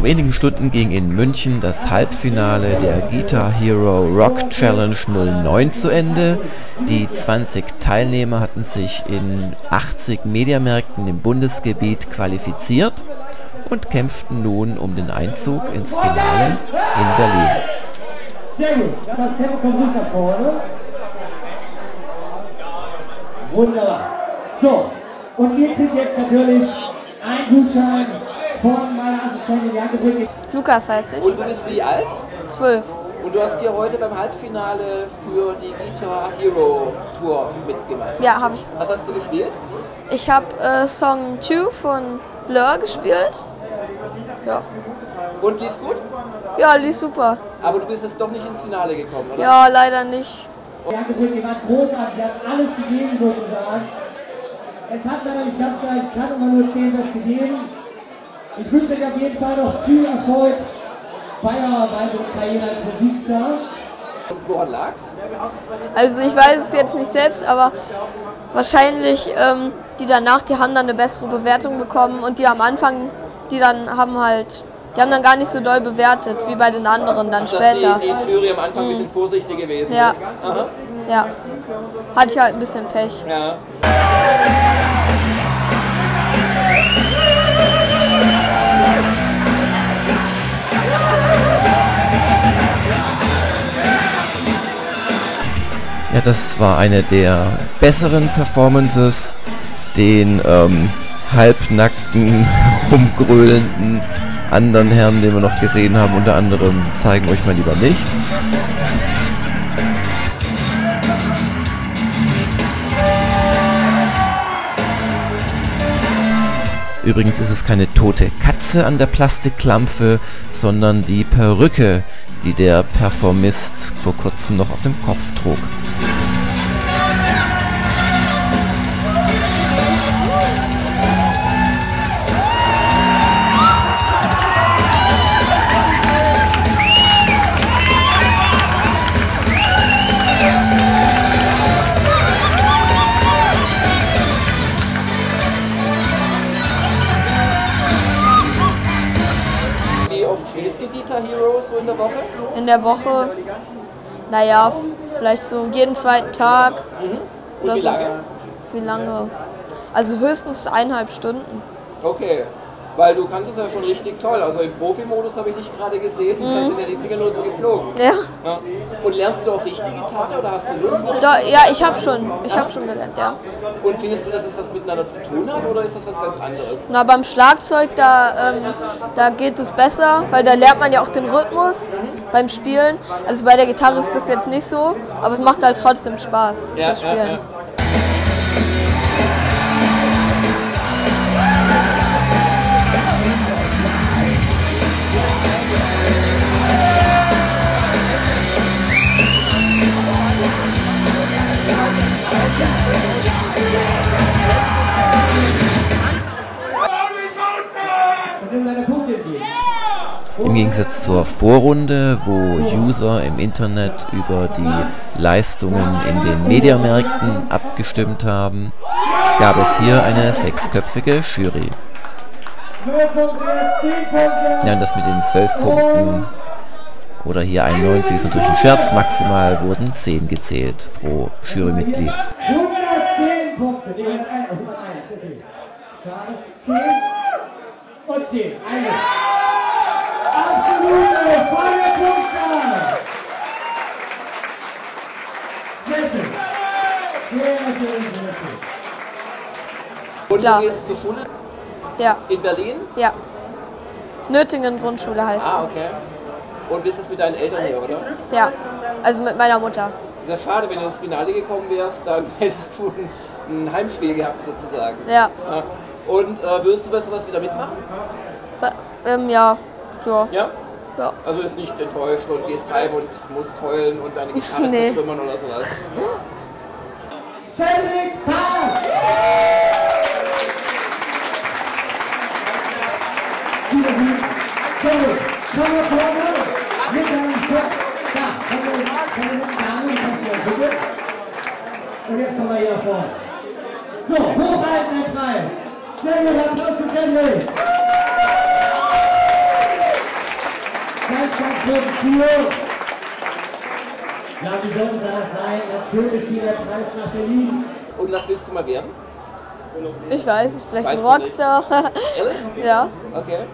Vor wenigen Stunden ging in München das Halbfinale der Guitar Hero Rock Challenge 09 zu Ende. Die 20 Teilnehmer hatten sich in 80 Mediamärkten im Bundesgebiet qualifiziert und kämpften nun um den Einzug ins Finale in Berlin. Sehr gut, das Tempo kommt nicht nach vorne. Wunderbar. So, und ihr kriegt jetzt natürlich einen Gutschein von Janke Lukas heißt ich. Und du bist wie alt? Zwölf. Und du hast hier heute beim Halbfinale für die Guitar Hero Tour mitgemacht. Ja, habe ich. Was hast du gespielt? Ich habe äh, Song 2 von Blur gespielt. Ja. Und lief gut? Ja, lief super. Aber du bist jetzt doch nicht ins Finale gekommen, oder? Ja, leider nicht. Janke Brück, ihr wart großartig, ihr habt alles gegeben sozusagen. Es hat leider nicht ganz gleich, ich kann immer nur 10 Best gegeben. Ich wünsche euch auf jeden Fall noch viel Erfolg bei eurer weiteren Karriere als Musikstar. Und woran lag's? Also ich weiß es jetzt nicht selbst, aber wahrscheinlich ähm, die danach, die haben dann eine bessere Bewertung bekommen und die am Anfang, die dann haben halt, die haben dann gar nicht so doll bewertet wie bei den anderen dann Ach, später. Dass die, die Jury am Anfang ein bisschen vorsichtig gewesen Ja. ist. Aha. Ja, hatte ich halt ein bisschen Pech. Ja. Ja, das war eine der besseren Performances. Den ähm, halbnackten, rumgröhlenden anderen Herren, den wir noch gesehen haben, unter anderem zeigen euch mal lieber nicht. Übrigens ist es keine tote Katze an der Plastikklampfe, sondern die Perücke, die der Performist vor kurzem noch auf dem Kopf trug. Guitar Hero so in der Woche? In der Woche, naja, vielleicht so jeden zweiten Tag. Und Oder wie so. lange? Wie lange? Also höchstens eineinhalb Stunden. Okay. Weil du kannst es ja schon richtig toll. Also im Profimodus habe ich dich gerade gesehen. Da sind ja die Finger nur so geflogen. Ja, Ja. Und lernst du auch richtig Gitarre oder hast du Lust? noch? da, ja ich habe schon, ich habe schon gelernt, ja. Und findest du, dass es was miteinander zu tun hat oder ist das was ganz anderes? Na, beim Schlagzeug, da, ähm, da geht es besser, weil da lernt man ja auch den Rhythmus beim Spielen. Also bei der Gitarre ist das jetzt nicht so, aber es macht halt trotzdem Spaß Ja, zu ja, spielen. Im Gegensatz zur Vorrunde, wo User im Internet über die Leistungen in den Mediamärkten abgestimmt haben, gab es hier eine sechsköpfige Jury. 12 Punkte, 10 Punkte. Ja, das mit den zwölf Punkten oder hier 91 ist natürlich ein Scherz. Maximal wurden 10 gezählt pro Jurymitglied. 110 Punkte. Nee, 101, okay. Schade. 10 und 10. Eine. Absolute volle Punktzahl. Sehr schön. Sehr schön, sehr schön. Und Klar. du gehst zur Schule Ja, in Berlin? ja. Nötingen Grundschule heißt Ah, okay. Und bist es mit deinen Eltern hier, oder? Ja, also mit meiner Mutter. Wäre schade, wenn du ins Finale gekommen wärst, dann hättest du ein, ein Heimspiel gehabt sozusagen. Ja, Ja. Und äh, wirst du bei sowas wieder mitmachen? Ba- ähm, ja, ja, Ja? ja. Also ist nicht enttäuscht und gehst heim und musst heulen und deine Gitarre Nee. zertrümmern oder sowas. Cedric Park. Und jetzt kommen wir hier nach vorne. So, hochhalten den Preis. Sehr gut. Applaus für Cedric. ganz, ganz großes Kino. Ja, wie soll es anders sein? Natürlich geht der Preis nach Berlin. Und was willst du mal werden? Ich weiß nicht, vielleicht ein Weißt nicht. Rockstar. Ehrlich? ja. Okay.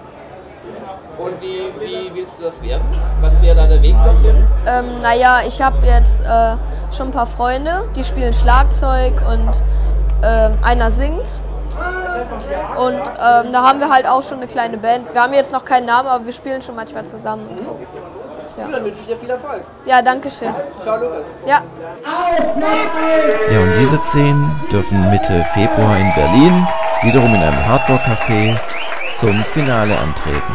Und wie, wie willst du das werden? Was wäre da der Weg dorthin? Ähm, naja, ich habe jetzt äh, schon ein paar Freunde, die spielen Schlagzeug und ähm, einer singt. Und ähm, da haben wir halt auch schon eine kleine Band. Wir haben jetzt noch keinen Namen, aber wir spielen schon manchmal zusammen. und so. Ja. Dann wünsche ich dir viel Erfolg. Ja, danke schön. Ciao, Lukas. Ja. Auf Platz 1! Ja, und diese zehn dürfen Mitte Februar in Berlin wiederum in einem Hardrock-Café zum Finale antreten.